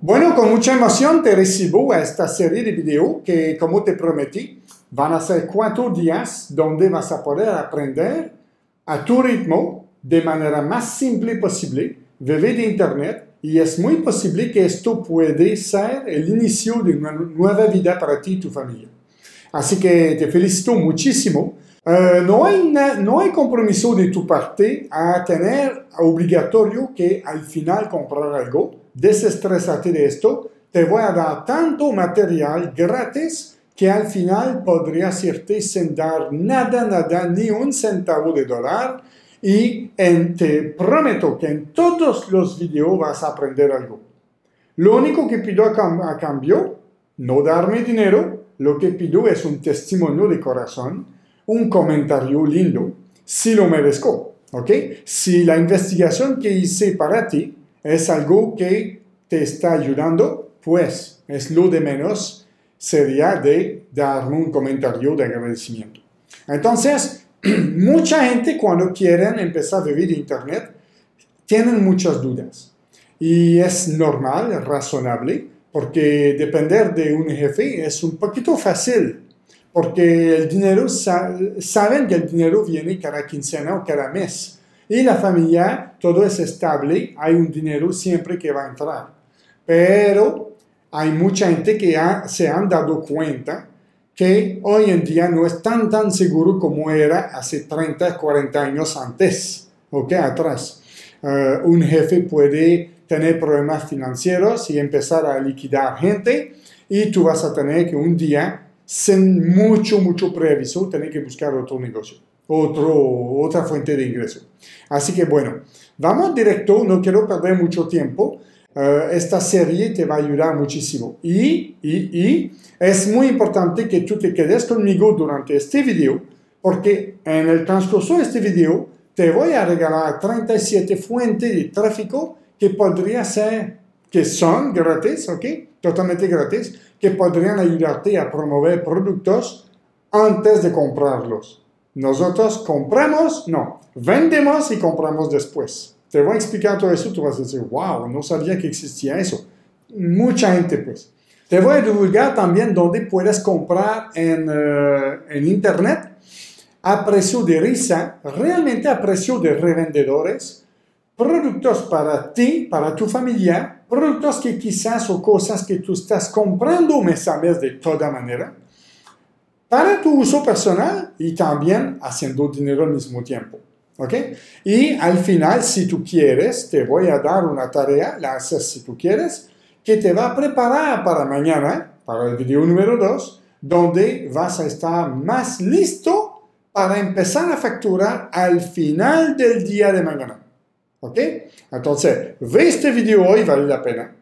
Bueno, con mucha emoción te recibo a esta serie de videos que, como te prometí, van a ser cuatro días donde vas a poder aprender a tu ritmo, de manera más simple posible, vivir de Internet y es muy posible que esto puede ser el inicio de una nueva vida para ti y tu familia. Así que te felicito muchísimo. Uh, no, hay no hay compromiso de tu parte a tener obligatorio que al final comprar algo desestresarte de esto, te voy a dar tanto material gratis que al final podrías irte sin dar nada, nada, ni un centavo de dólar. Y te prometo que en todos los videos vas a aprender algo. Lo único que pido a, a cambio, no darme dinero, lo que pido es un testimonio de corazón, un comentario lindo, si lo merezco, ¿ok? Si la investigación que hice para ti es algo que te está ayudando, pues es lo de menos sería de darme un comentario de agradecimiento. Entonces, mucha gente cuando quieren empezar a vivir Internet tienen muchas dudas. Y es normal, razonable, porque depender de un jefe es un poquito fácil, porque el dinero, saben que el dinero viene cada quincena o cada mes y la familia, todo es estable, hay un dinero siempre que va a entrar. Pero hay mucha gente que se han dado cuenta que hoy en día no es tan tan seguro como era hace 30, 40 años antes, ¿ok? Atrás. Uh, un jefe puede tener problemas financieros y empezar a liquidar gente y tú vas a tener que un día, sin mucho, mucho preaviso, tener que buscar otro negocio otro, otra fuente de ingreso. Así que bueno, vamos directo, no quiero perder mucho tiempo. Uh, esta serie te va a ayudar muchísimo. Y, y, y es muy importante que tú te quedes conmigo durante este video, porque en el transcurso de este video te voy a regalar 37 fuentes de tráfico que podría ser, que son gratis, ¿ok? Totalmente gratis, que podrían ayudarte a promover productos antes de comprarlos. Nosotros compramos, no, vendemos y compramos después. Te voy a explicar todo eso, tú vas a decir, wow, no sabía que existía eso. Mucha gente, pues. Te voy a divulgar también dónde puedes comprar en, eh, Internet a precio de risa, realmente a precio de revendedores, productos para ti, para tu familia, productos que quizás o cosas que tú estás comprando mes a mes de toda manera para tu uso personal y también haciendo dinero al mismo tiempo. ¿Ok? Y al final, si tú quieres, te voy a dar una tarea, la haces si tú quieres, que te va a preparar para mañana, para el video número 2, donde vas a estar más listo para empezar a facturar al final del día de mañana. ¿Ok? Entonces, ve este video hoy, vale la pena.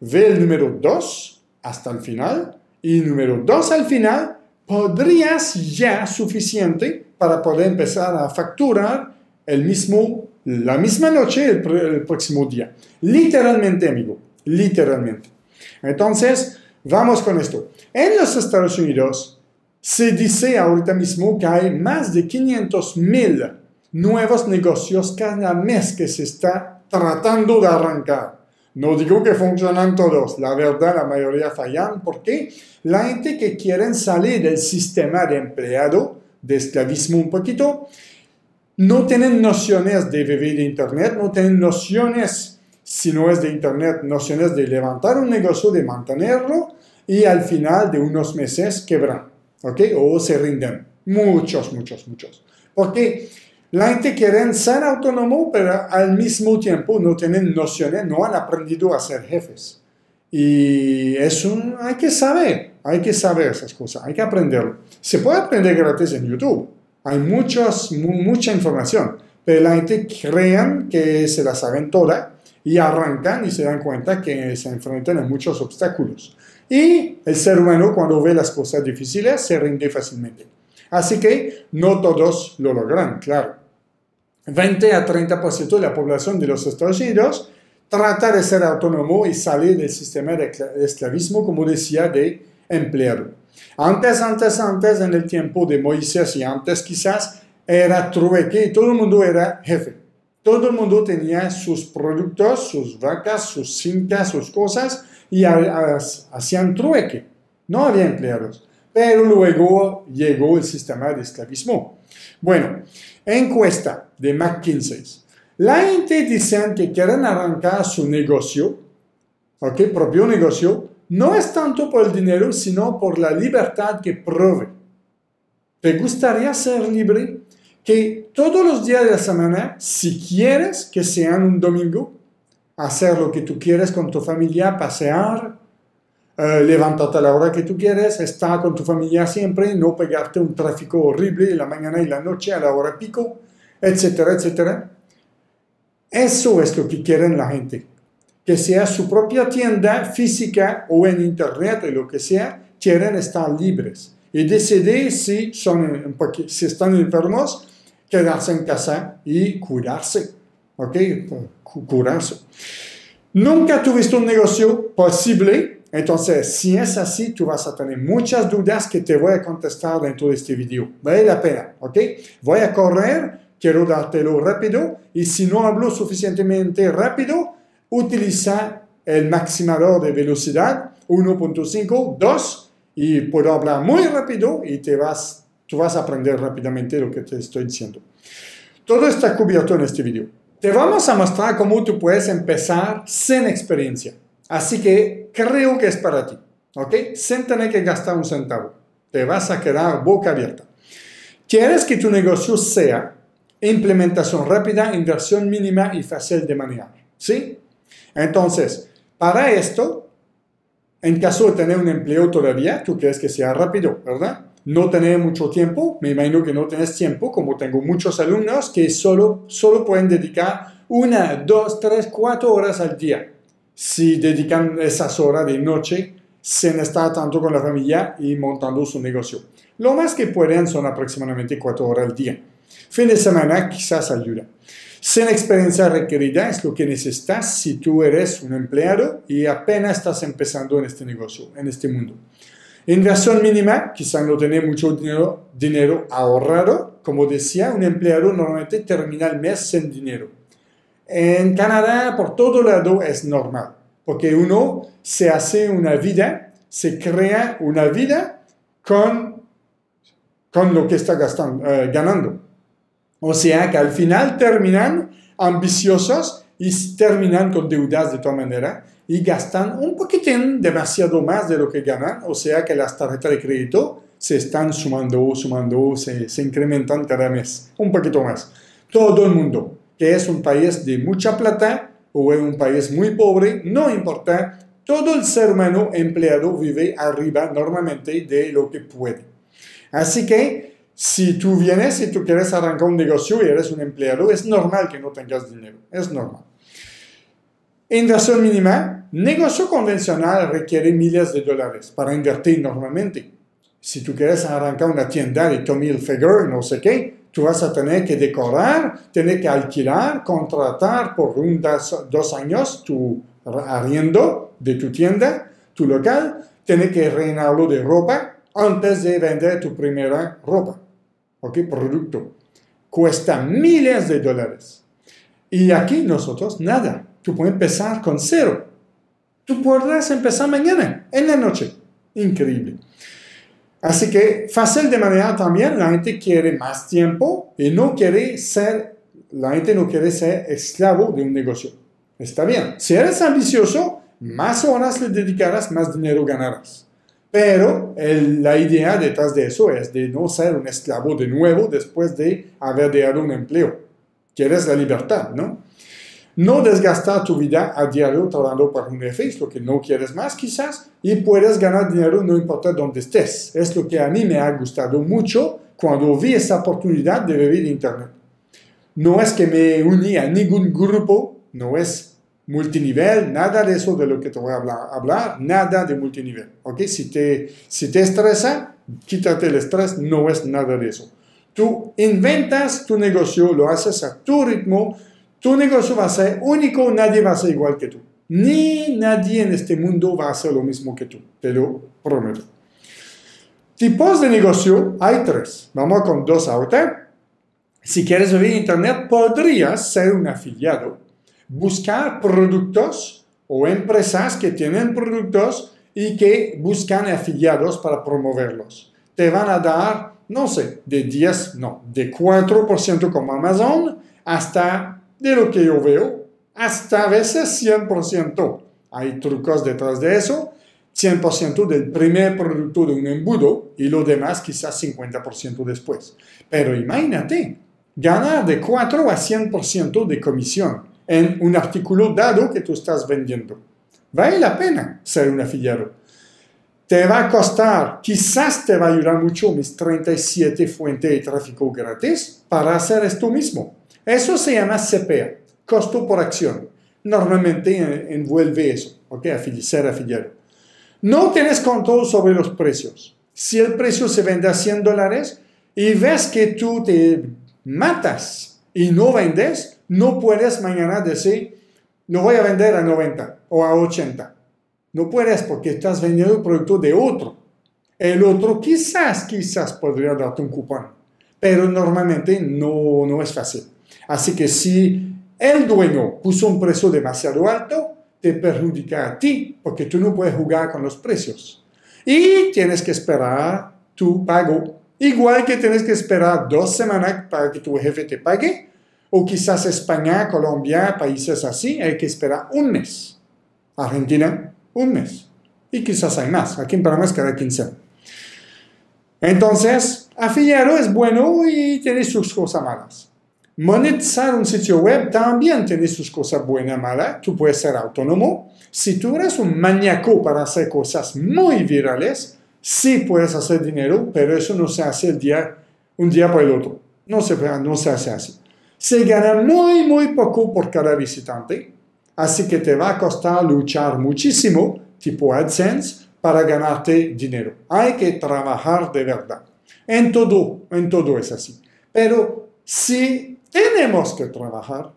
Ve el número 2 hasta el final y número 2 al final podrías ya suficiente para poder empezar a facturar el mismo, la misma noche, el, próximo día. Literalmente, amigo, literalmente. Entonces, vamos con esto. En los Estados Unidos se dice ahorita mismo que hay más de 500 mil nuevos negocios cada mes que se está tratando de arrancar. No digo que funcionan todos, la verdad la mayoría fallan porque la gente que quiere salir del sistema de empleado, de esclavismo un poquito, no tienen nociones de vivir de Internet, no tienen nociones, si no es de Internet, nociones de levantar un negocio, de mantenerlo y al final de unos meses quebran, ¿ok? O se rinden. Muchos, muchos, muchos. Porque la gente quiere ser autónomo, pero al mismo tiempo no tienen nociones, no han aprendido a ser jefes. Y es un, hay que saber, hay que saber esas cosas, hay que aprenderlo. Se puede aprender gratis en YouTube, hay muchos, mucha información, pero la gente creen que se la saben toda y arrancan y se dan cuenta que se enfrentan a muchos obstáculos. Y el ser humano cuando ve las cosas difíciles se rinde fácilmente. Así que no todos lo logran, claro. 20 a 30% de la población de los Estados Unidos trata de ser autónomo y salir del sistema de esclavismo, como decía, de empleado. Antes, antes, antes, en el tiempo de Moisés y antes quizás, era trueque y todo el mundo era jefe. Todo el mundo tenía sus productos, sus vacas, sus cintas, sus cosas y hacían trueque. No había empleados. Pero luego llegó el sistema de esclavismo. Bueno, encuesta de McKinsey. La gente dice que quieren arrancar su negocio, ¿ok? Propio negocio, no es tanto por el dinero, sino por la libertad que provee. ¿Te gustaría ser libre? Que todos los días de la semana, si quieres que sean un domingo, hacer lo que tú quieres con tu familia, pasear, eh, levantarte a la hora que tú quieres, estar con tu familia siempre, no pegarte un tráfico horrible la mañana y la noche a la hora pico, etcétera, etcétera. Eso es lo que quieren la gente que sea su propia tienda física o en internet o lo que sea, quieren estar libres y decidir si, son, si están enfermos, quedarse en casa y curarse. ¿Ok? Curarse. Nunca tuviste un negocio posible, entonces si es así, tú vas a tener muchas dudas que te voy a contestar dentro de este video. Vale la pena, ¿ok? Voy a correr, quiero dártelo rápido y si no hablo suficientemente rápido, utiliza el maximador de velocidad 1.5, 2 y puedo hablar muy rápido y te vas, tú vas a aprender rápidamente lo que te estoy diciendo. Todo está cubierto en este video. Te vamos a mostrar cómo tú puedes empezar sin experiencia. Así que creo que es para ti, ¿ok? Sin tener que gastar un centavo. Te vas a quedar boca abierta. ¿Quieres que tu negocio sea implementación rápida, inversión mínima y fácil de manejar? ¿Sí? Entonces, para esto, en caso de tener un empleo todavía, tú crees que sea rápido, ¿verdad? No tener mucho tiempo, me imagino que no tienes tiempo, como tengo muchos alumnos que solo, solo pueden dedicar una, dos, tres, cuatro horas al día. Si dedican esas horas de noche sin estar tanto con la familia y montando su negocio. Lo más que pueden son aproximadamente cuatro horas al día. Fin de semana quizás ayuda. Sin experiencia requerida es lo que necesitas si tú eres un empleado y apenas estás empezando en este negocio, en este mundo. Inversión mínima, quizá no tener mucho dinero, dinero ahorrado. Como decía, un empleado normalmente termina el mes sin dinero. En Canadá, por todo lado, es normal, porque uno se hace una vida, se crea una vida con, con lo que está gastando, eh, ganando. O sea que al final terminan ambiciosos y terminan con deudas de toda manera y gastan un poquitín demasiado más de lo que ganan. O sea que las tarjetas de crédito se están sumando, sumando, se, se incrementan cada mes, un poquito más. Todo el mundo, que es un país de mucha plata o es un país muy pobre, no importa, todo el ser humano empleado vive arriba normalmente de lo que puede. Así que si tú vienes y tú quieres arrancar un negocio y eres un empleado, es normal que no tengas dinero, es normal. Inversión mínima, negocio convencional requiere miles de dólares para invertir normalmente. Si tú quieres arrancar una tienda de Tommy Hilfiger, no sé qué, tú vas a tener que decorar, tener que alquilar, contratar por un dos años tu arriendo de tu tienda, tu local, tener que rellenarlo de ropa antes de vender tu primera ropa. ¿ok? Producto. Cuesta miles de dólares. Y aquí nosotros, nada. Tú puedes empezar con cero. Tú podrás empezar mañana, en la noche. Increíble. Así que fácil de manejar también, la gente quiere más tiempo y no quiere ser, la gente no quiere ser esclavo de un negocio. Está bien. Si eres ambicioso, más horas le dedicarás, más dinero ganarás. Pero la idea detrás de eso es de no ser un esclavo de nuevo después de haber dejado un empleo. Quieres la libertad, ¿no? No desgastar tu vida a diario trabajando para un es lo que no quieres más quizás, y puedes ganar dinero no importa dónde estés. Es lo que a mí me ha gustado mucho cuando vi esa oportunidad de vivir Internet. No es que me uní a ningún grupo, no es multinivel, nada de eso de lo que te voy a hablar, nada de multinivel. ¿ok? Si te, si te estresa, quítate el estrés, no es nada de eso. Tú inventas tu negocio, lo haces a tu ritmo, tu negocio va a ser único, nadie va a ser igual que tú. Ni nadie en este mundo va a hacer lo mismo que tú, te lo prometo. Tipos de negocio hay tres. Vamos con dos ahorita. si quieres vivir en Internet, podrías ser un afiliado, buscar productos o empresas que tienen productos y que buscan afiliados para promoverlos. Te van a dar, no sé, de 10, no, de 4% como Amazon hasta, de lo que yo veo, hasta a veces 100%. Hay trucos detrás de eso. 100% del primer producto de un embudo y lo demás quizás 50% después. Pero imagínate, ganar de 4 a 100% de comisión en un artículo dado que tú estás vendiendo. Vale la pena ser un afiliado. Te va a costar, quizás te va a ayudar mucho mis 37 fuentes de tráfico gratis para hacer esto mismo. Eso se llama CPA, costo por acción. Normalmente envuelve eso, ¿ok? Afiliado. No tienes control sobre los precios. Si el precio se vende a 100 dólares y ves que tú te matas y no vendes, no puedes mañana decir, lo voy a vender a 90 o a 80. No puedes porque estás vendiendo el producto de otro. El otro quizás, quizás podría darte un cupón, pero normalmente no, no es fácil. Así que si el dueño puso un precio demasiado alto, te perjudica a ti porque tú no puedes jugar con los precios. Y tienes que esperar tu pago. Igual que tienes que esperar dos semanas para que tu jefe te pague. O quizás España, Colombia, países así, hay que esperar un mes. Argentina, un mes. Y quizás hay más. Aquí en Panamá es cada 15. Entonces, afiliado es bueno y tiene sus cosas malas. Monetizar un sitio web también tiene sus cosas buenas y malas. Tú puedes ser autónomo. Si tú eres un maníaco para hacer cosas muy virales, sí puedes hacer dinero, pero eso no se hace el día, un día por el otro. No se, no se hace así. Se gana muy, muy poco por cada visitante, así que te va a costar luchar muchísimo, tipo AdSense, para ganarte dinero. Hay que trabajar de verdad. En todo, en todo es así. Pero si tenemos que trabajar.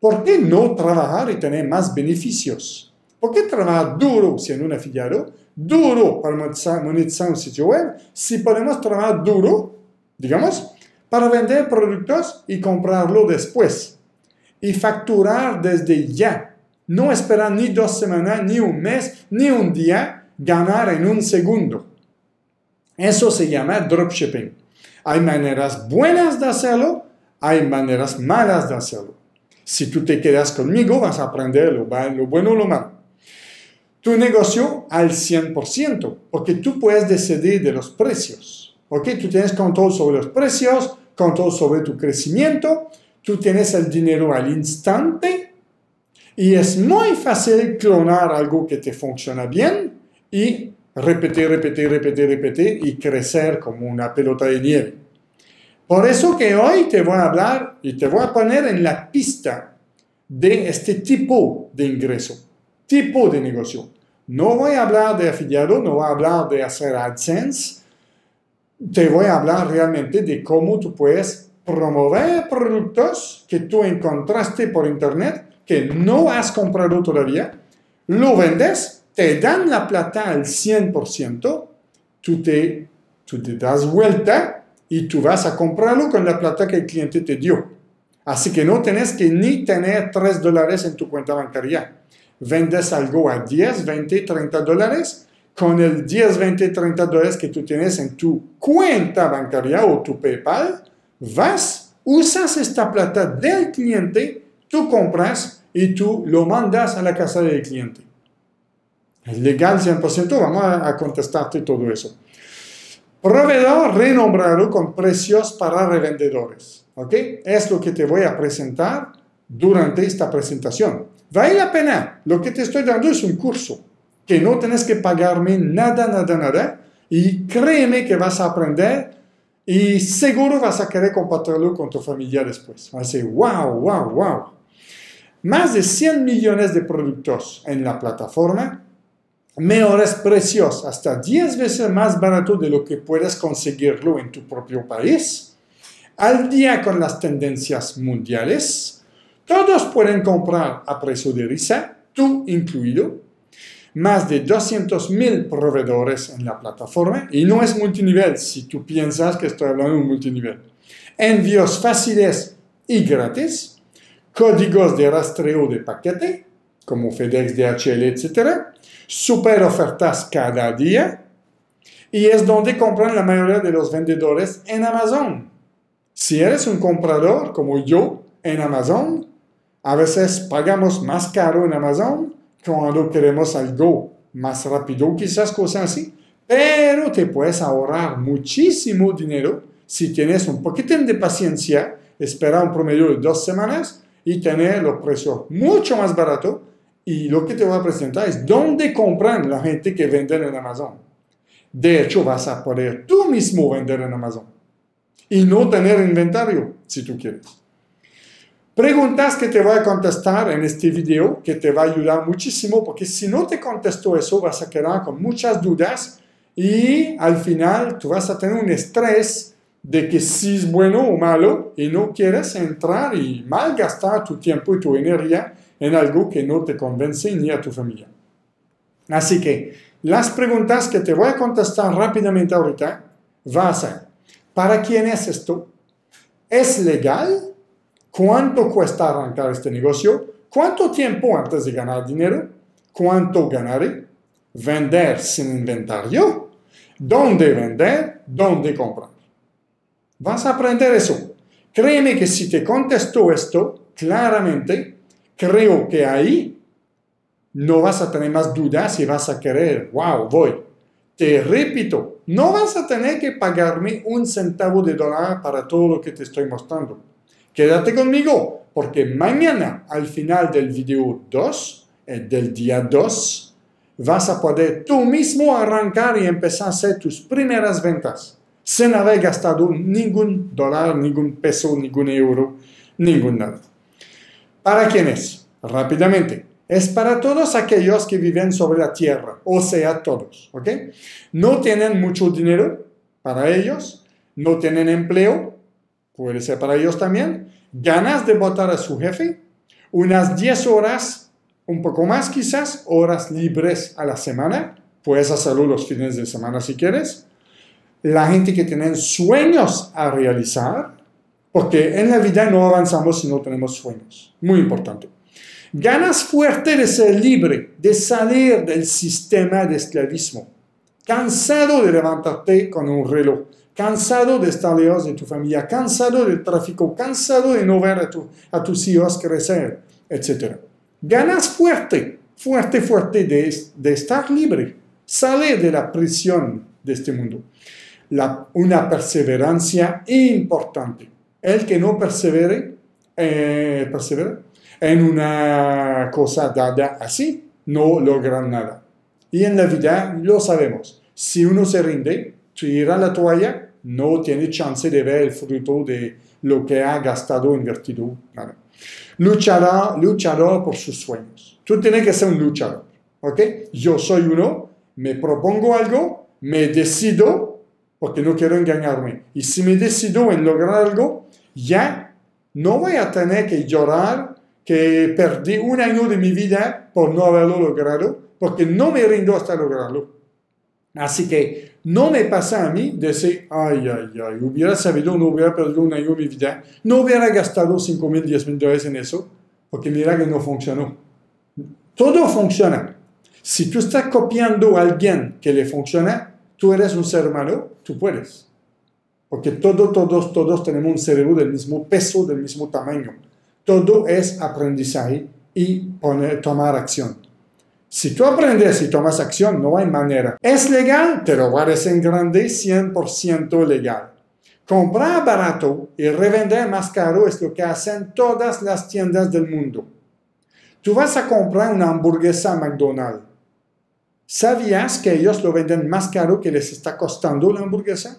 ¿Por qué no trabajar y tener más beneficios? ¿Por qué trabajar duro siendo un afiliado? Duro para monetizar un sitio web. Si podemos trabajar duro, digamos, para vender productos y comprarlo después. Y facturar desde ya. No esperar ni dos semanas, ni un mes, ni un día. Ganar en un segundo. Eso se llama dropshipping. Hay maneras buenas de hacerlo hay maneras malas de hacerlo. Si tú te quedas conmigo, vas a aprender lo, bueno o lo malo. Tu negocio al 100%, porque tú puedes decidir de los precios. ¿ok? Tú tienes control sobre los precios, control sobre tu crecimiento, tú tienes el dinero al instante y es muy fácil clonar algo que te funciona bien y repetir, repetir, repetir, repetir y crecer como una pelota de nieve. Por eso que hoy te voy a hablar y te voy a poner en la pista de este tipo de ingreso, tipo de negocio. No voy a hablar de afiliado, no voy a hablar de hacer AdSense, te voy a hablar realmente de cómo tú puedes promover productos que tú encontraste por internet, que no has comprado todavía, lo vendes, te dan la plata al 100%, tú te, tú te das vuelta y tú vas a comprarlo con la plata que el cliente te dio. Así que no tienes que ni tener 3 dólares en tu cuenta bancaria. Vendes algo a 10, 20, 30 dólares. Con el 10, 20, 30 dólares que tú tienes en tu cuenta bancaria o tu PayPal, vas, usas esta plata del cliente, tú compras y tú lo mandas a la casa del cliente. Legal 100%, vamos a contestarte todo eso. Proveedor renombrado con precios para revendedores. ¿Ok? Es lo que te voy a presentar durante esta presentación. Vale la pena. Lo que te estoy dando es un curso que no tienes que pagarme nada, nada, nada. Y créeme que vas a aprender y seguro vas a querer compartirlo con tu familia después. Vas a decir, wow, wow, wow. Más de 100 millones de productos en la plataforma mejores precios, hasta 10 veces más barato de lo que puedes conseguirlo en tu propio país, al día con las tendencias mundiales, todos pueden comprar a precio de risa, tú incluido, más de 200.000 proveedores en la plataforma y no es multinivel si tú piensas que estoy hablando de un multinivel. envíos fáciles y gratis, códigos de rastreo de paquete, como FedEx, DHL, etc., super ofertas cada día, y es donde compran la mayoría de los vendedores en Amazon. Si eres un comprador como yo en Amazon, a veces pagamos más caro en Amazon cuando queremos algo más rápido, quizás cosas así, pero te puedes ahorrar muchísimo dinero si tienes un poquito de paciencia, esperar un promedio de dos semanas y tener los precios mucho más baratos. Y lo que te voy a presentar es dónde compran la gente que vende en Amazon. De hecho, vas a poder tú mismo vender en Amazon y no tener inventario si tú quieres. Preguntas que te voy a contestar en este video que te va a ayudar muchísimo porque si no te contesto eso vas a quedar con muchas dudas y al final tú vas a tener un estrés de que si es bueno o malo y no quieres entrar y malgastar tu tiempo y tu energía en algo que no te convence ni a tu familia. Así que las preguntas que te voy a contestar rápidamente ahorita va a ¿para quién es esto? ¿Es legal? ¿Cuánto cuesta arrancar este negocio? ¿Cuánto tiempo antes de ganar dinero? ¿Cuánto ganaré? ¿Vender sin inventario? ¿Dónde vender? ¿Dónde comprar? Vas a aprender eso. Créeme que si te contesto esto claramente, creo que ahí no vas a tener más dudas y vas a querer, wow, voy. Te repito, no vas a tener que pagarme un centavo de dólar para todo lo que te estoy mostrando. Quédate conmigo, porque mañana, al final del video 2, eh, del día 2, vas a poder tú mismo arrancar y empezar a hacer tus primeras ventas sin haber gastado ningún dólar, ningún peso, ningún euro, ningún nada. ¿Para quién es? Rápidamente. Es para todos aquellos que viven sobre la tierra, o sea, todos, ¿ok? No tienen mucho dinero para ellos, no tienen empleo, puede ser para ellos también, ganas de votar a su jefe, unas 10 horas, un poco más quizás, horas libres a la semana, puedes hacerlo los fines de semana si quieres, la gente que tiene sueños a realizar, porque en la vida no avanzamos si no tenemos sueños. Muy importante. Ganas fuerte de ser libre, de salir del sistema de esclavismo. Cansado de levantarte con un reloj, cansado de estar lejos de tu familia, cansado del tráfico, cansado de no ver a, a tus hijos crecer, etc. Ganas fuerte, fuerte, fuerte de, de estar libre, salir de la prisión de este mundo una perseverancia importante. El que no persevere, eh, en una cosa dada así, no logra nada. Y en la vida lo sabemos. Si uno se rinde, tira la toalla, no tiene chance de ver el fruto de lo que ha gastado, invertido. Luchará, luchará por sus sueños. Tú tienes que ser un luchador. ¿Ok? Yo soy uno, me propongo algo, me decido porque no quiero engañarme. Y si me decido en lograr algo, ya no voy a tener que llorar que perdí un año de mi vida por no haberlo logrado, porque no me rindo hasta lograrlo. Así que no me pasa a mí decir, ay, ay, ay, hubiera sabido, no hubiera perdido un año de mi vida, no hubiera gastado 5 mil, 10 mil dólares en eso, porque mira que no funcionó. Todo funciona. Si tú estás copiando a alguien que le funciona, tú eres un ser humano, tú puedes. Porque todos, todos, todos tenemos un cerebro del mismo peso, del mismo tamaño. Todo es aprendizaje y poner, tomar acción. Si tú aprendes y tomas acción, no hay manera. ¿Es legal? Te lo guardes en grande, 100% legal. Comprar barato y revender más caro es lo que hacen todas las tiendas del mundo. Tú vas a comprar una hamburguesa a McDonald's ¿Sabías que ellos lo venden más caro que les está costando la hamburguesa?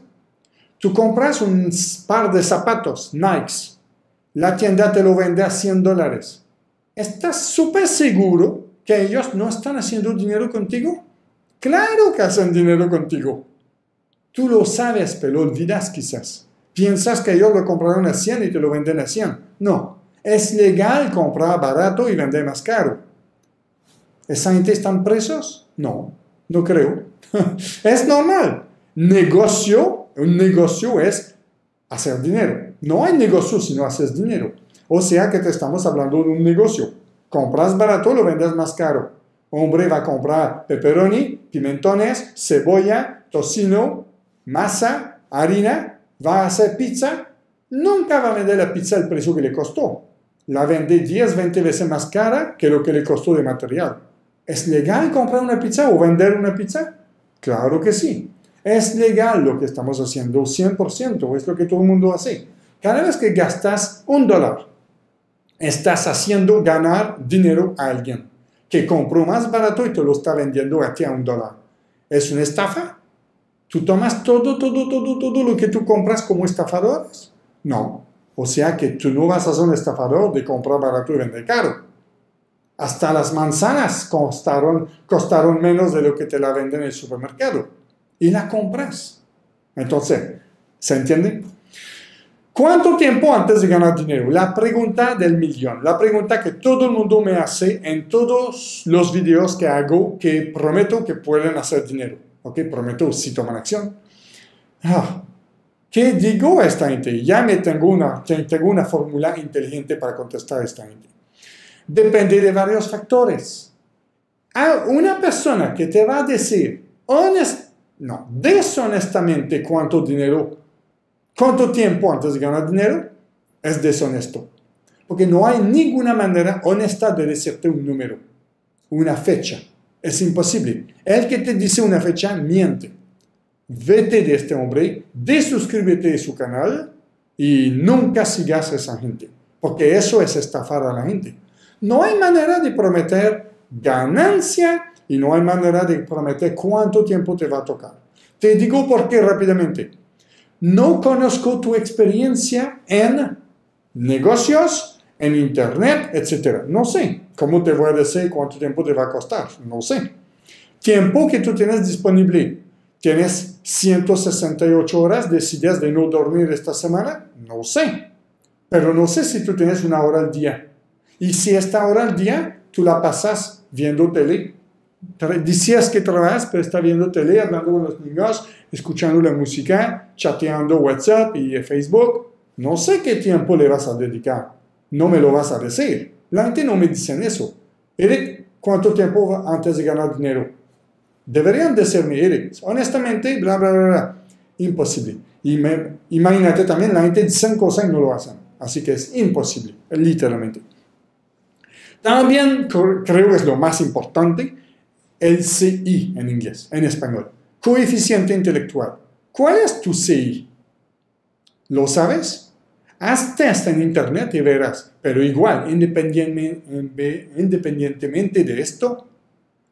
Tú compras un par de zapatos, Nike, la tienda te lo vende a 100 dólares. ¿Estás súper seguro que ellos no están haciendo dinero contigo? Claro que hacen dinero contigo. Tú lo sabes, pero olvidas quizás. Piensas que ellos lo compraron a 100 y te lo venden a 100. No, es legal comprar barato y vender más caro. ¿Esa gente están presos? No, no creo. es normal. Negocio, un negocio es hacer dinero. No hay negocio si no haces dinero. O sea que te estamos hablando de un negocio. Compras barato, lo vendes más caro. Hombre va a comprar pepperoni, pimentones, cebolla, tocino, masa, harina, va a hacer pizza. Nunca va a vender la pizza al precio que le costó. La vende 10, 20 veces más cara que lo que le costó de material. ¿Es legal comprar una pizza o vender una pizza? Claro que sí. Es legal lo que estamos haciendo 100%, es lo que todo el mundo hace. Cada vez que gastas un dólar, estás haciendo ganar dinero a alguien que compró más barato y te lo está vendiendo a ti a un dólar. ¿Es una estafa? ¿Tú tomas todo, todo, todo, todo lo que tú compras como estafadores? No. O sea que tú no vas a ser un estafador de comprar barato y vender caro. Hasta las manzanas costaron, costaron menos de lo que te la venden en el supermercado. Y la compras. Entonces, ¿se entiende? ¿Cuánto tiempo antes de ganar dinero? La pregunta del millón, la pregunta que todo el mundo me hace en todos los videos que hago que prometo que pueden hacer dinero. ¿Ok? Prometo si toman acción. Ah, ¿Qué digo a esta gente? Ya me tengo una, tengo una fórmula inteligente para contestar a esta gente. Depende de varios factores. A una persona que te va a decir honest, no, deshonestamente cuánto dinero ¿Cuánto tiempo antes de ganar dinero? Es deshonesto. Porque no hay ninguna manera honesta de decirte un número, una fecha. Es imposible. El que te dice una fecha miente. Vete de este hombre, desuscríbete de su canal y nunca sigas a esa gente. Porque eso es estafar a la gente. No hay manera de prometer ganancia y no hay manera de prometer cuánto tiempo te va a tocar. Te digo por qué rápidamente. No conozco tu experiencia en negocios, en internet, etc. No sé. ¿Cómo te voy a decir cuánto tiempo te va a costar? No sé. Tiempo que tú tienes disponible. ¿Tienes 168 horas? ¿Decides de no dormir esta semana? No sé. Pero no sé si tú tienes una hora al día. Y si esta hora al día tú la pasas viendo tele, decías que trabajas, pero está viendo tele, hablando con los niños, escuchando la música, chateando WhatsApp y Facebook. No sé qué tiempo le vas a dedicar. No me lo vas a decir. La gente no me dice eso. Eric, ¿cuánto tiempo antes de ganar dinero? Deberían decirme, Eric, honestamente, bla, bla, bla, bla. Imposible. Y imagínate también, la gente dice cosas y no lo hacen. Así que es imposible, literalmente. También creo que es lo más importante, el CI en inglés, en español. Coeficiente intelectual. ¿Cuál es tu CI? ¿Lo sabes? Haz test en internet y verás. Pero igual, independientemente de esto,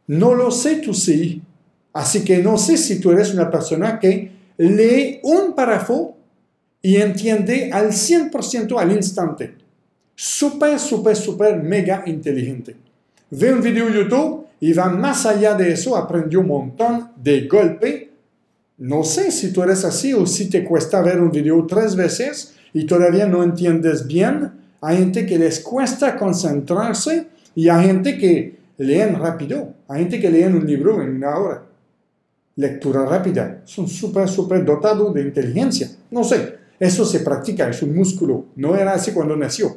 no lo sé tu CI. Así que no sé si tú eres una persona que lee un párrafo y entiende al 100% al instante. Súper, súper, súper, mega inteligente. Ve un video YouTube y va más allá de eso, aprendió un montón de golpe. No sé si tú eres así o si te cuesta ver un video tres veces y todavía no entiendes bien. Hay gente que les cuesta concentrarse y hay gente que leen rápido. Hay gente que leen un libro en una hora. Lectura rápida. Son súper, súper dotados de inteligencia. No sé. Eso se practica, es un músculo. No era así cuando nació.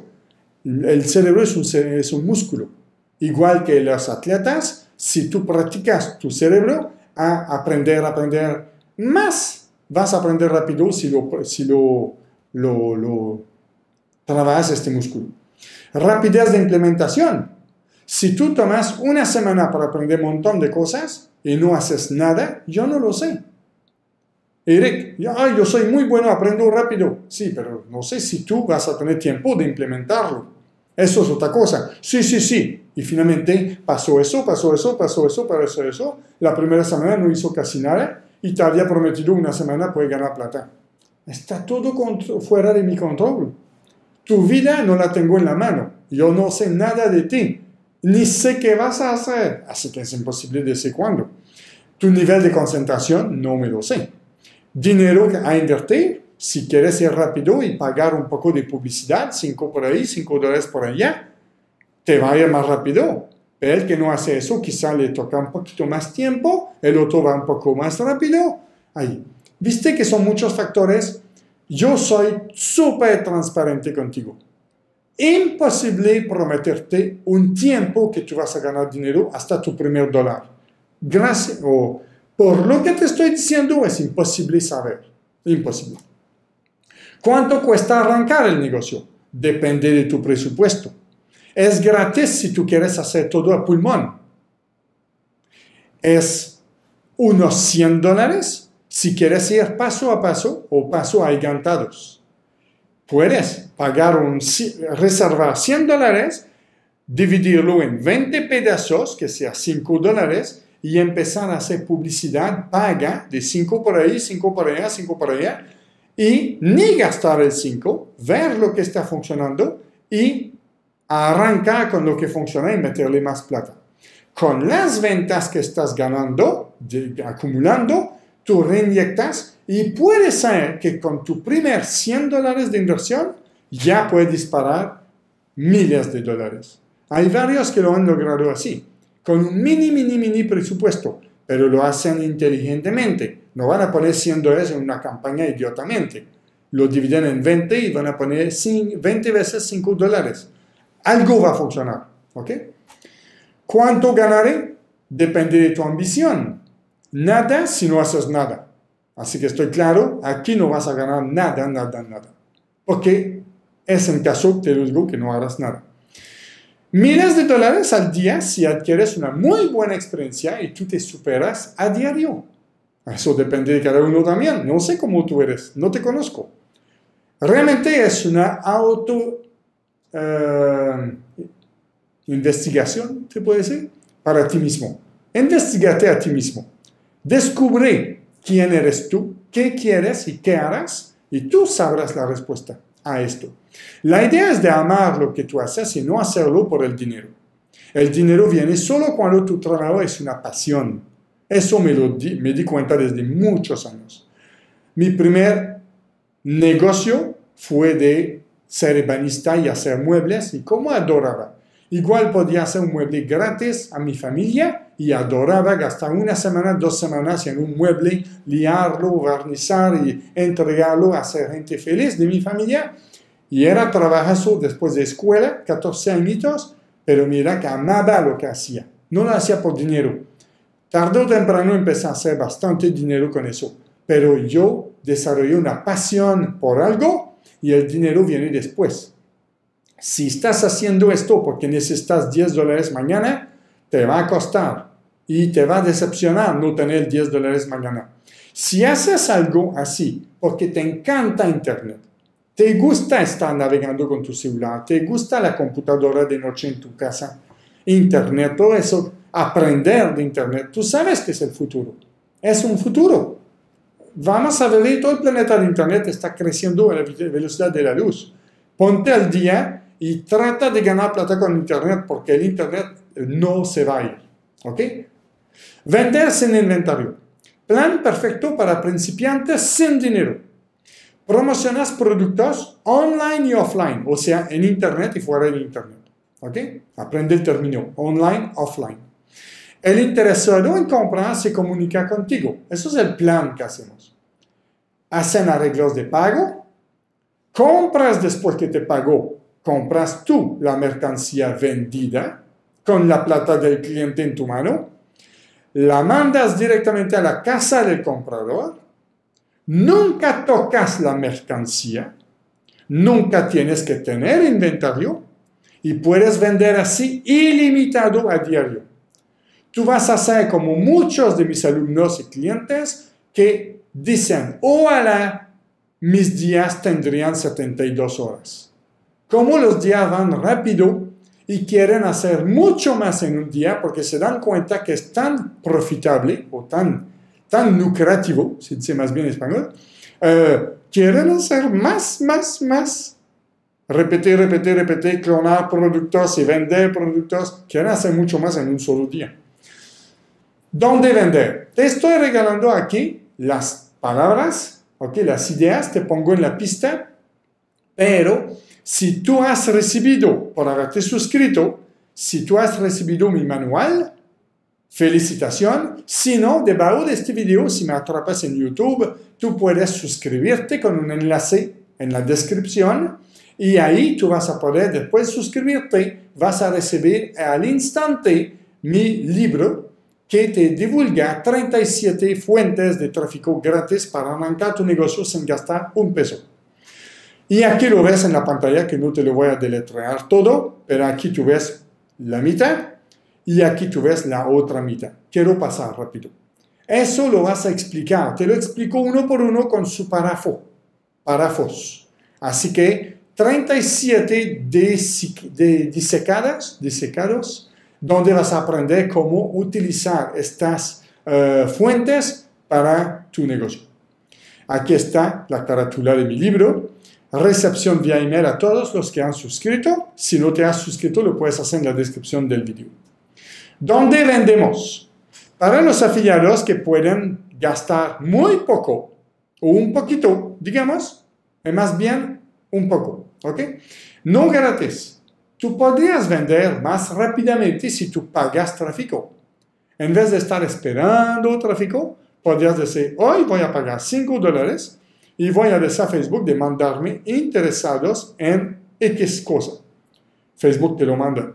El cerebro es un, es un músculo. Igual que los atletas, si tú practicas tu cerebro a aprender, aprender más, vas a aprender rápido si lo, si lo, lo, lo trabajas este músculo. Rapidez de implementación. Si tú tomas una semana para aprender un montón de cosas y no haces nada, yo no lo sé. Eric, yo soy muy bueno, aprendo rápido. Sí, pero no sé si tú vas a tener tiempo de implementarlo. Eso es otra cosa. Sí, sí, sí. Y finalmente pasó eso, pasó eso, pasó eso, pasó eso. La primera semana no hizo casi nada y te había prometido una semana puede ganar plata. Está todo fuera de mi control. Tu vida no la tengo en la mano. Yo no sé nada de ti. Ni sé qué vas a hacer. Así que es imposible decir cuándo. Tu nivel de concentración no me lo sé. Dinero a invertir si quieres ir rápido y pagar un poco de publicidad, 5 por ahí, 5 dólares por allá, te va más rápido. El que no hace eso quizá le toca un poquito más tiempo, el otro va un poco más rápido. Ahí. ¿Viste que son muchos factores? yo soy súper transparente contigo. Imposible prometerte un tiempo que tú vas a ganar dinero hasta tu primer dólar. Gracias, por lo que te estoy diciendo es imposible saber. Imposible. ¿Cuánto cuesta arrancar el negocio? Depende de tu presupuesto. Es gratis si tú quieres hacer todo a pulmón. Es unos 100 dólares si quieres ir paso a paso o paso a. Puedes pagar un, reservar 100 dólares, dividirlo en 20 pedazos, que sea 5 dólares, y empezar a hacer publicidad paga de 5 por ahí, 5 por allá, 5 por allá, y ni gastar el 5, ver lo que está funcionando y arrancar con lo que funciona y meterle más plata. Con las ventas que estás ganando, acumulando, tú reinyectas y puede ser que con tu primer 100 dólares de inversión ya puedes disparar miles de dólares. Hay varios que lo han logrado así, con un mini, mini, mini presupuesto, pero lo hacen inteligentemente. No van a poner 100 dólares en una campaña idiotamente. Lo dividen en 20 y van a poner 20 veces 5 dólares. Algo va a funcionar. ¿Ok? ¿Cuánto ganaré? Depende de tu ambición. Nada si no haces nada. Así que estoy claro, aquí no vas a ganar nada, nada, nada. Porque es en caso, te lo digo, que no harás nada. Miles de dólares al día si adquieres una muy buena experiencia y tú te superas a diario. Eso depende de cada uno también. No sé cómo tú eres, no te conozco. Realmente es una auto eh, investigación, ¿te puede decir? Para ti mismo. Investigate a ti mismo. Descubre quién eres tú, qué quieres y qué harás, y tú sabrás la respuesta a esto. La idea es de amar lo que tú haces y no hacerlo por el dinero. El dinero viene solo cuando tu trabajo es una pasión. Eso me, lo di, me di cuenta desde muchos años. Mi primer negocio fue de ser ebanista y hacer muebles y como adoraba. Igual podía hacer un mueble gratis a mi familia y adoraba gastar una semana, dos semanas en un mueble, liarlo, barnizar y entregarlo a hacer gente feliz de mi familia. Y era trabajoso después de escuela, 14 añitos, pero mira que amaba lo que hacía. No lo hacía por dinero. Tarde o temprano empecé a hacer bastante dinero con eso. Pero yo desarrollé una pasión por algo y el dinero viene después. Si estás haciendo esto porque necesitas 10 dólares mañana, te va a costar y te va a decepcionar no tener 10 dólares mañana. Si haces algo así porque te encanta Internet, te gusta estar navegando con tu celular, te gusta la computadora de noche en tu casa, Internet, todo eso, aprender de Internet, tú sabes que es el futuro. Es un futuro. Vamos a ver, todo el planeta de Internet está creciendo a la velocidad de la luz. Ponte al día y trata de ganar plata con Internet porque el Internet no se va a ir. ¿Ok? Vender sin inventario. Plan perfecto para principiantes sin dinero. Promocionas productos online y offline, o sea, en Internet y fuera de Internet. ¿Ok? Aprende el término online, offline. El interesado en comprar se comunica contigo. Eso es el plan que hacemos. Hacen arreglos de pago. Compras después que te pagó compras tú la mercancía vendida con la plata del cliente en tu mano, la mandas directamente a la casa del comprador, nunca tocas la mercancía, nunca tienes que tener inventario y puedes vender así ilimitado a diario. Tú vas a ser como muchos de mis alumnos y clientes que dicen, ojalá mis días tendrían 72 horas como los días van rápido y quieren hacer mucho más en un día porque se dan cuenta que es tan profitable o tan, tan lucrativo, si dice más bien en español, eh, quieren hacer más, más, más. Repetir, repetir, repetir, clonar productos y vender productos, quieren hacer mucho más en un solo día. ¿Dónde vender? Te estoy regalando aquí las palabras, okay, las ideas, te pongo en la pista, pero si tú has recibido, por haberte suscrito, si tú has recibido mi manual, felicitación. Si no, debajo de este video, si me atrapas en YouTube, tú puedes suscribirte con un enlace en la descripción y ahí tú vas a poder, después de suscribirte, vas a recibir al instante mi libro que te divulga 37 fuentes de tráfico gratis para arrancar tu negocio sin gastar un peso. Y aquí lo ves en la pantalla, que no te lo voy a deletrear todo, pero aquí tú ves la mitad y aquí tú ves la otra mitad. Quiero pasar rápido. Eso lo vas a explicar. Te lo explico uno por uno con su párrafo. Párrafos. Así que 37 de, disecadas, disecados, donde vas a aprender cómo utilizar estas eh, fuentes para tu negocio. Aquí está la carátula de mi libro recepción vía email a todos los que han suscrito. Si no te has suscrito, lo puedes hacer en la descripción del video. ¿Dónde vendemos? Para los afiliados que pueden gastar muy poco o un poquito, digamos, es más bien un poco, ¿ok? No gratis. Tú podrías vender más rápidamente si tú pagas tráfico. En vez de estar esperando tráfico, podrías decir, hoy voy a pagar 5 dólares y voy a decir a Facebook de mandarme interesados en X cosa. Facebook te lo manda.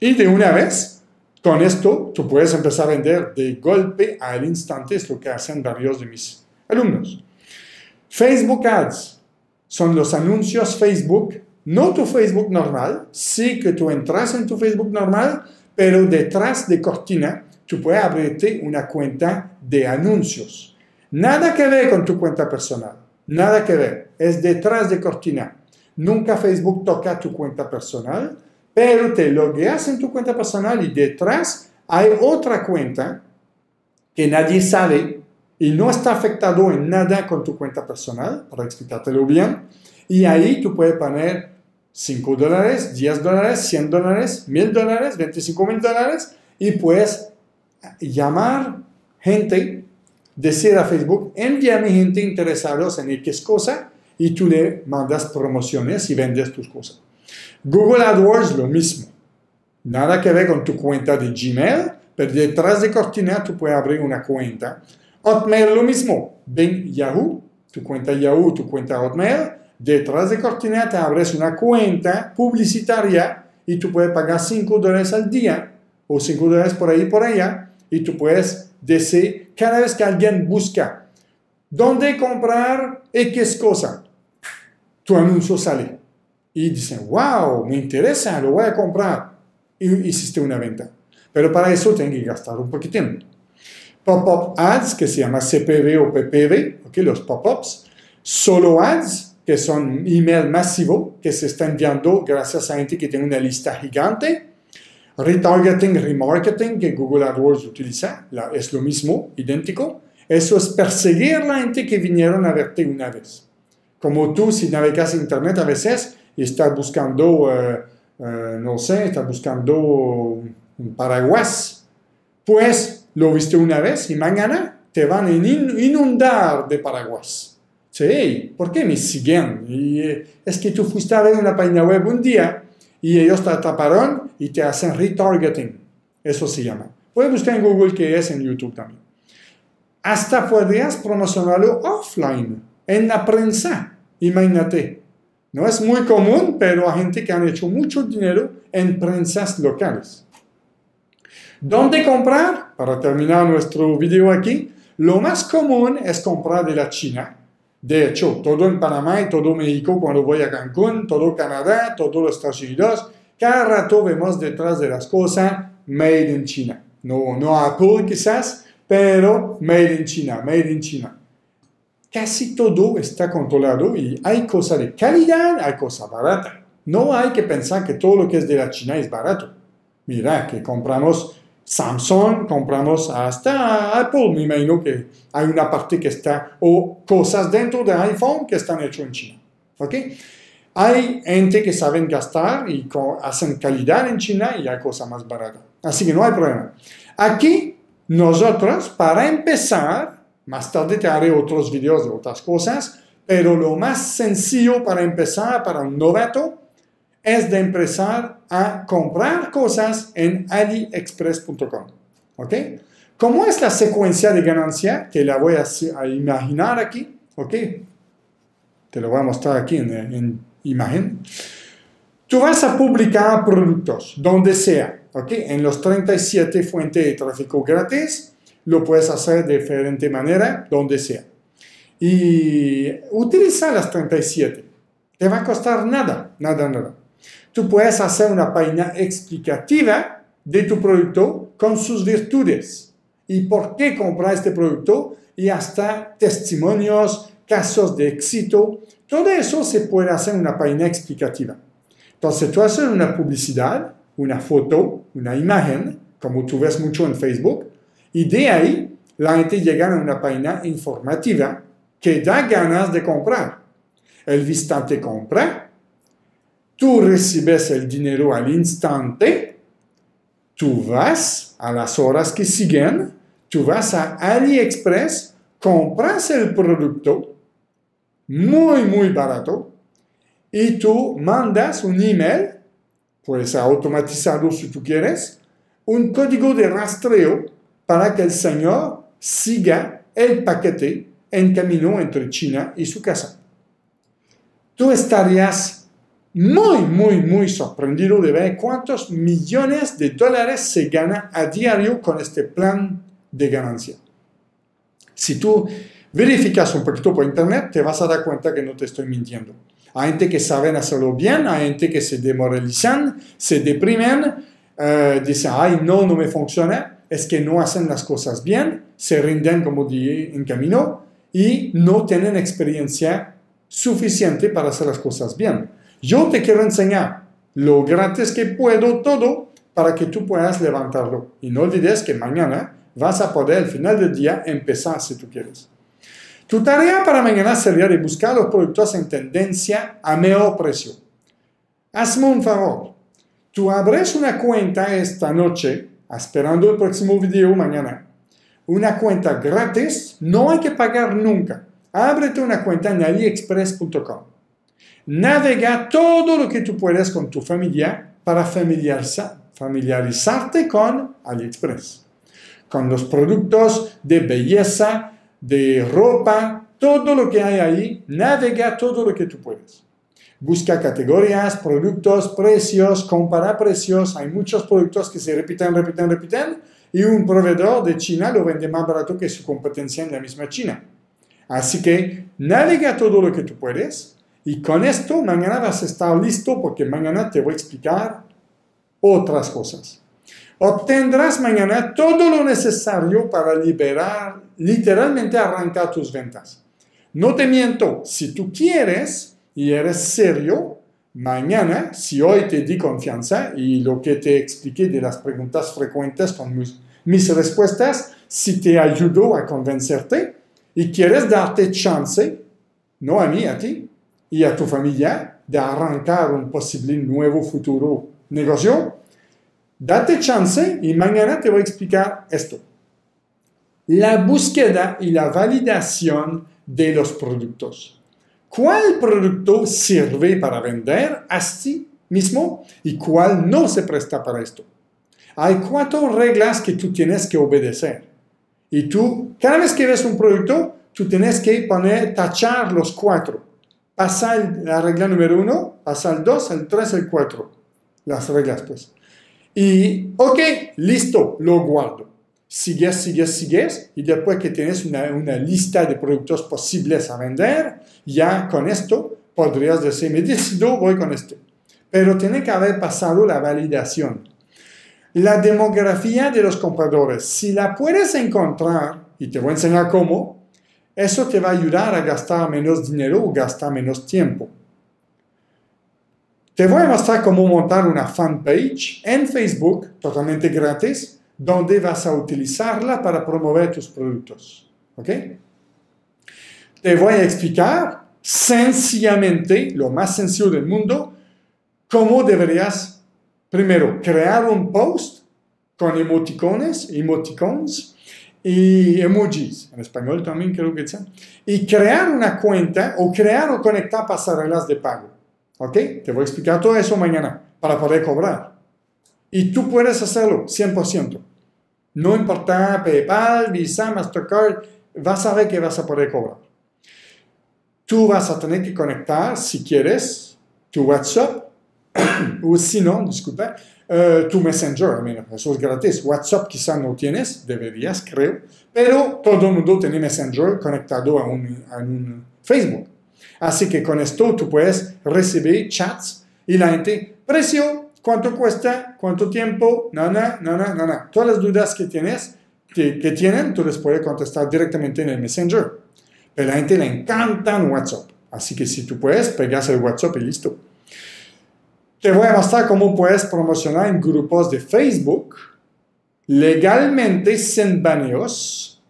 Y de una vez, con esto, tú puedes empezar a vender de golpe al instante, es lo que hacen varios de mis alumnos. Facebook Ads son los anuncios Facebook, no tu Facebook normal, sí que tú entras en tu Facebook normal, pero detrás de cortina, tú puedes abrirte una cuenta de anuncios. Nada que ver con tu cuenta personal. Nada que ver. Es detrás de cortina. Nunca Facebook toca tu cuenta personal, pero te logueas en tu cuenta personal y detrás hay otra cuenta que nadie sabe y no está afectado en nada con tu cuenta personal, para explicártelo bien. Y ahí tú puedes poner 5 dólares, 10 dólares, 100 dólares, 1000 dólares, 25 mil dólares y puedes llamar gente decir a Facebook, envíame gente interesados en X cosa y tú le mandas promociones y vendes tus cosas. Google AdWords lo mismo. Nada que ver con tu cuenta de Gmail, pero detrás de cortina tú puedes abrir una cuenta. Hotmail lo mismo. Ven Yahoo, tu cuenta Yahoo, tu cuenta Hotmail. Detrás de cortina te abres una cuenta publicitaria y tú puedes pagar 5 dólares al día o 5 dólares por ahí por allá y tú puedes decir, cada vez que alguien busca dónde comprar X cosa, tu anuncio sale. Y dicen, wow, me interesa, lo voy a comprar. Y hiciste una venta. Pero para eso tienes que gastar un poquitín. Pop-up ads, que se llama CPV o PPV, ¿okay? los pop-ups. Solo ads, que son email masivo, que se está enviando gracias a gente que tiene una lista gigante Retargeting, remarketing que Google AdWords utiliza, es lo mismo, idéntico. Eso es perseguir a la gente que vinieron a verte una vez. Como tú, si navegas Internet a veces y estás buscando, eh, eh, no sé, estás buscando un paraguas, pues lo viste una vez y mañana te van a inundar de paraguas. Sí, ¿por qué me siguen? Eh, es que tú fuiste a ver una página web un día y ellos te atraparon y te hacen retargeting. Eso se llama. Puedes buscar en Google que es en YouTube también. Hasta podrías promocionarlo offline, en la prensa. Imagínate. No es muy común, pero hay gente que han hecho mucho dinero en prensas locales. ¿Dónde comprar? Para terminar nuestro video aquí, lo más común es comprar de la China de hecho, todo en Panamá y todo México cuando voy a Cancún, todo Canadá, todos los Estados Unidos, cada rato vemos detrás de las cosas made in China. No, no Apple quizás, pero made in China, made in China. Casi todo está controlado y hay cosas de calidad, hay cosas baratas. No hay que pensar que todo lo que es de la China es barato. Mira que compramos Samsung, compramos hasta Apple, me imagino que hay una parte que está, o cosas dentro de iPhone que están hechas en China. ¿Ok? Hay gente que saben gastar y hacen calidad en China y hay cosas más baratas. Así que no hay problema. Aquí, nosotros, para empezar, más tarde te haré otros videos de otras cosas, pero lo más sencillo para empezar para un novato es de empezar a comprar cosas en aliexpress.com. ¿Ok? ¿Cómo es la secuencia de ganancia? Que la voy a, imaginar aquí. ¿Ok? Te lo voy a mostrar aquí en, en imagen. Tú vas a publicar productos donde sea. ¿Ok? En los 37 fuentes de tráfico gratis. Lo puedes hacer de diferente manera, donde sea. Y utiliza las 37. Te va a costar nada, nada, nada. Tú puedes hacer una página explicativa de tu producto con sus virtudes y por qué comprar este producto y hasta testimonios, casos de éxito. Todo eso se puede hacer en una página explicativa. Entonces tú haces una publicidad, una foto, una imagen, como tú ves mucho en Facebook, y de ahí la gente llega a una página informativa que da ganas de comprar. El visitante compra, tú recibes el dinero al instante tú vas a las horas que siguen, tú vas a AliExpress, compras el producto muy, muy barato y tú mandas un email, puedes automatizarlo si tú quieres, un código de rastreo para que el señor siga el paquete en camino entre China y su casa. Tú estarías muy, muy, muy sorprendido de ver cuántos millones de dólares se gana a diario con este plan de ganancia. Si tú verificas un poquito por internet, te vas a dar cuenta que no te estoy mintiendo. Hay gente que saben hacerlo bien, hay gente que se demoralizan, se deprimen, eh, dicen, ay, no, no me funciona, es que no hacen las cosas bien, se rinden, como dije, en camino y no tienen experiencia suficiente para hacer las cosas bien. Yo te quiero enseñar lo gratis que puedo todo para que tú puedas levantarlo. Y no olvides que mañana vas a poder al final del día empezar si tú quieres. Tu tarea para mañana sería de buscar los productos en tendencia a mejor precio. Hazme un favor. Tú abres una cuenta esta noche, esperando el próximo video mañana. Una cuenta gratis, no hay que pagar nunca. Ábrete una cuenta en aliexpress.com. Navega todo lo que tú puedes con tu familia para familiarizarte con AliExpress, con los productos de belleza, de ropa, todo lo que hay ahí, navega todo lo que tú puedes. Busca categorías, productos, precios, compara precios. Hay muchos productos que se repiten, repiten, repiten y un proveedor de China lo vende más barato que su competencia en la misma China. Así que navega todo lo que tú puedes y con esto mañana vas a estar listo porque mañana te voy a explicar otras cosas. Obtendrás mañana todo lo necesario para liberar, literalmente arrancar tus ventas. No te miento, si tú quieres y eres serio, mañana, si hoy te di confianza y lo que te expliqué de las preguntas frecuentes con mis, mis respuestas, si te ayudó a convencerte y quieres darte chance, no a mí, a ti, y a tu familia de arrancar un posible nuevo futuro negocio, date chance y mañana te voy a explicar esto. La búsqueda y la validación de los productos. ¿Cuál producto sirve para vender así mismo y cuál no se presta para esto? Hay cuatro reglas que tú tienes que obedecer. Y tú, cada vez que ves un producto, tú tienes que poner, tachar los cuatro pasa la regla número uno, pasa el dos, el tres, el cuatro. Las reglas, pues. Y, ok, listo, lo guardo. Sigues, sigues, sigues. Y después que tienes una, una lista de productos posibles a vender, ya con esto podrías decir, me decido, voy con esto. Pero tiene que haber pasado la validación. La demografía de los compradores, si la puedes encontrar, y te voy a enseñar cómo, eso te va a ayudar a gastar menos dinero o gastar menos tiempo. Te voy a mostrar cómo montar una fanpage en Facebook totalmente gratis, donde vas a utilizarla para promover tus productos. ¿Ok? Te voy a explicar sencillamente, lo más sencillo del mundo, cómo deberías, primero, crear un post con emoticones, emoticons, y emojis, en español también creo que sea, y crear una cuenta o crear o conectar pasarelas de pago. ¿Ok? Te voy a explicar todo eso mañana para poder cobrar. Y tú puedes hacerlo 100%. No importa PayPal, Visa, Mastercard, vas a ver que vas a poder cobrar. Tú vas a tener que conectar, si quieres, tu WhatsApp, o si no, disculpa, eh, tu Messenger. Mira, eso es gratis. WhatsApp quizá no tienes, deberías, creo, pero todo el mundo tiene Messenger conectado a un, a un Facebook. Así que con esto tú puedes recibir chats y la gente, precio, cuánto cuesta, cuánto tiempo, nada, nada, nada. Todas las dudas que tienes, que, que tienen, tú les puedes contestar directamente en el Messenger. Pero a la gente le encanta WhatsApp. Así que si tú puedes, pegas el WhatsApp y listo. Te voy a mostrar cómo puedes promocionar en grupos de Facebook legalmente sin baneos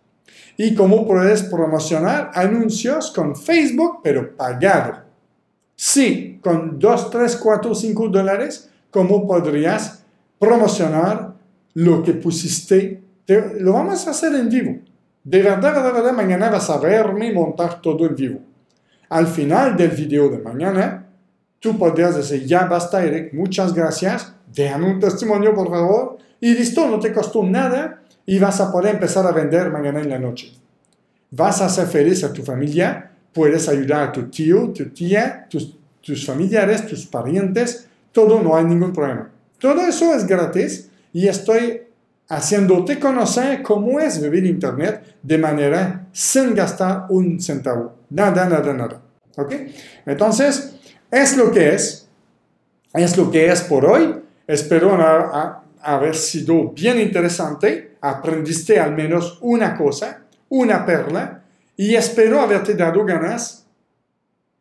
y cómo puedes promocionar anuncios con Facebook pero pagado. Sí, con 2, 3, 4, 5 dólares, cómo podrías promocionar lo que pusiste. lo vamos a hacer en vivo. De verdad, de verdad, mañana vas a verme montar todo en vivo. Al final del video de mañana, tú podrías decir, ya basta, Eric, muchas gracias, déjame un testimonio, por favor, y listo, no te costó nada y vas a poder empezar a vender mañana en la noche. Vas a hacer feliz a tu familia, puedes ayudar a tu tío, tu tía, tus, tus familiares, tus parientes, todo, no hay ningún problema. Todo eso es gratis y estoy haciéndote conocer cómo es vivir Internet de manera sin gastar un centavo. Nada, nada, nada. ¿Ok? Entonces, es lo que es. Es lo que es por hoy. Espero haber sido bien interesante. Aprendiste al menos una cosa, una perla. Y espero haberte dado ganas,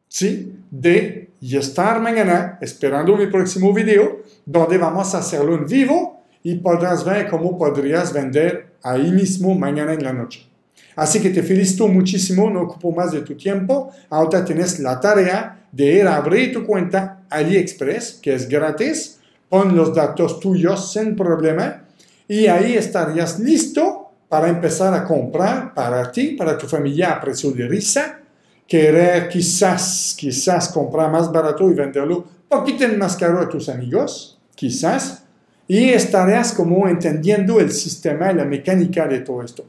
¿sí? De estar mañana esperando mi próximo video, donde vamos a hacerlo en vivo y podrás ver cómo podrías vender ahí mismo mañana en la noche. Así que te felicito muchísimo, no ocupo más de tu tiempo. Ahora tienes la tarea de ir a abrir tu cuenta AliExpress, que es gratis. Pon los datos tuyos sin problema y ahí estarías listo para empezar a comprar para ti, para tu familia a precio de risa. Querer quizás, quizás comprar más barato y venderlo poquito más caro a tus amigos, quizás y estarás como entendiendo el sistema y la mecánica de todo esto.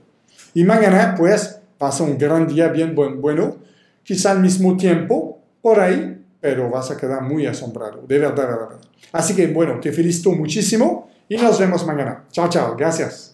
Y mañana, pues, pasa un gran día bien bueno, quizá al mismo tiempo, por ahí, pero vas a quedar muy asombrado, de verdad, de verdad. Así que, bueno, te felicito muchísimo y nos vemos mañana. Chao, chao, gracias.